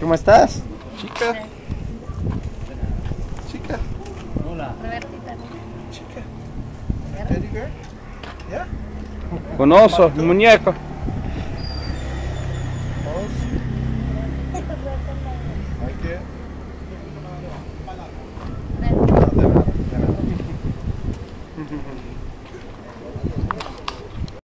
¿Cómo estás? Chica. Chica. Hola. Robertita. Chica. Teddy girl. ¿Ya? Con oso, Mi muñeco.